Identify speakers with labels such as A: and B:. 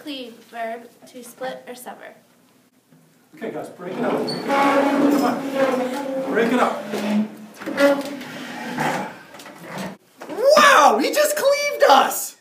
A: cleave, verb, to split or sever.
B: Okay, guys, break it up. Come on. Break it up.
C: Wow, he just cleaved us!